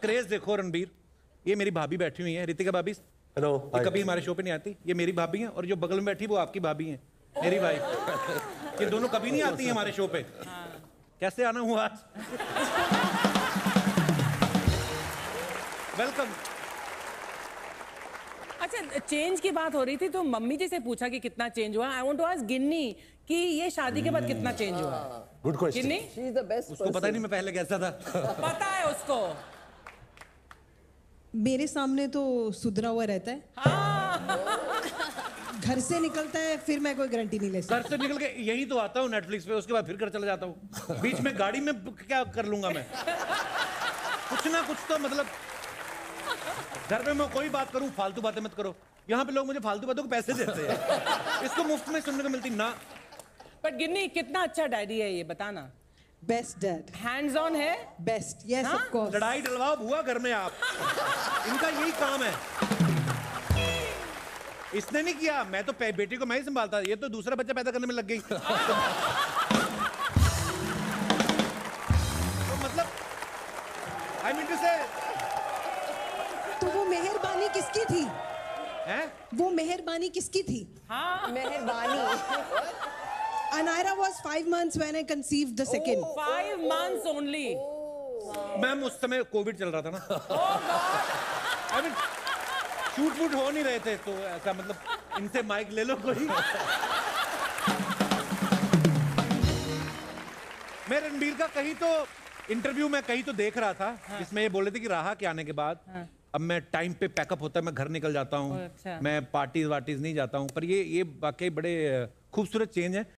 Craze देखो रणबीर। ये मेरी भाभी बैठी हुई है। रितिका भाभी हेलो ये कभी हमारे शो पे नहीं आती। ये मेरी भाभी है और जो बगल में बैठी वो आपकी भाभी है। मेरी वाइफ ये दोनों कभी नहीं आती है हमारे शो पे। कैसे आना हुआ आज? वेलकम अच्छा चेंज की बात हो रही थी तो मम्मी जी से पूछा कि कितना चेंज हुआ। I want to ask Ginni कि ये शादी के बाद कितना चेंज हुआ? Good question Ginni? उसको पता नहीं मैं पहले कैसा था। पता है उसको। मेरे सामने तो सुधरा हुआ रहता है। घर से निकलता है फिर मैं कोई गारंटी नहीं ले सकती। घर से निकल के यही तो आता हूँ नेटफ्लिक्स पे उसके बाद फिर घर चला जाता हूँ। बीच में गाड़ी में क्या कर लूँगा मैं? कुछ ना कुछ तो मतलब घर में मैं कोई बात करूँ फालतू बातें मत करो। यहाँ पे लोग मुझे फालतू बातों को पैसे देते हैं। इसको मुफ़्त में सुनने को मिलती ना। बट गिन्नी कितना अच्छा डायरी है ये बताना। बेस्ट डैड हैंड्स ऑन है? Best yes? ऑफ़ कोर्स लड़ाई डलवाओ हुआ घर में आप। इनका यही काम है। इसने नहीं किया। मैं तो बेटी को मैं ही संभालता। ये तो दूसरा बच्चा पैदा करने में लग गई। तो मतलब आई मीन टू से तो वो मेहरबानी किसकी थी? हैं? वो मेहरबानी किसकी थी? हाँ। मेहरबानी। Anaira was five months when I conceived the second five months only ma'am उस समय कोविड चल रहा था ना। आई मीन शूट वूट हो नहीं रहे थे तो ऐसा मतलब इनसे माइक ले लो कोई। मैं रणबीर का कहीं तो इंटरव्यू में कहीं तो देख रहा था जिसमें ये बोल रहे थे कि राहा के आने के बाद अब मैं टाइम पे पैकअप होता है मैं घर निकल जाता हूँ अच्छा। मैं पार्टीज़ वार्टीज नहीं जाता हूँ पर ये ये वाकई बड़े खूबसूरत चेंज है।